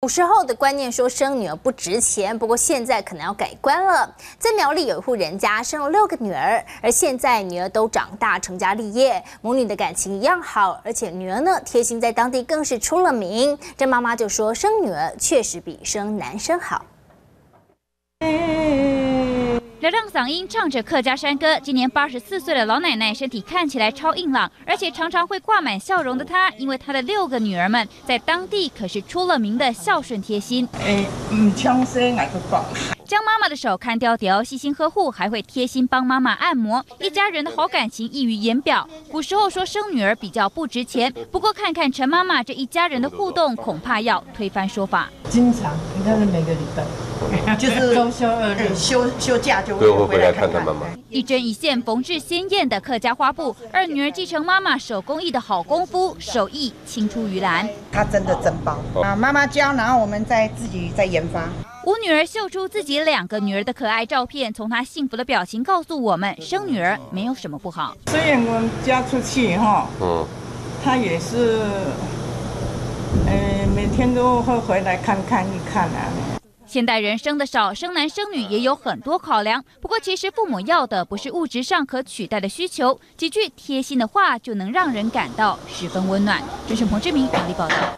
古时候的观念说生女儿不值钱，不过现在可能要改观了。在苗栗有一户人家生了六个女儿，而现在女儿都长大成家立业，母女的感情一样好，而且女儿呢贴心，在当地更是出了名。这妈妈就说生女儿确实比生男生好。嘹亮嗓音唱着客家山歌，今年八十四岁的老奶奶身体看起来超硬朗，而且常常会挂满笑容的她，因为她的六个女儿们在当地可是出了名的孝顺贴心。将妈妈的手看雕雕，细心呵护，还会贴心帮妈妈按摩，一家人的好感情溢于言表。古时候说生女儿比较不值钱，不过看看陈妈妈这一家人的互动，恐怕要推翻说法。经常，你看是每个礼拜。就是周休二日休休假就会回来看看妈妈。一针一线缝制鲜艳的客家花布，二女儿继承妈妈手工艺的好功夫，手艺青出于蓝。她真的真棒啊！妈妈教，然后我们再自己再研发。吴女儿秀出自己两个女儿的可爱照片，从她幸福的表情告诉我们，生女儿没有什么不好。虽然我们嫁出去哈，嗯，她也是，呃，每天都会回来看看一看啊。现代人生的少，生男生女也有很多考量。不过，其实父母要的不是物质上可取代的需求，几句贴心的话就能让人感到十分温暖。这是彭志明，努力报道。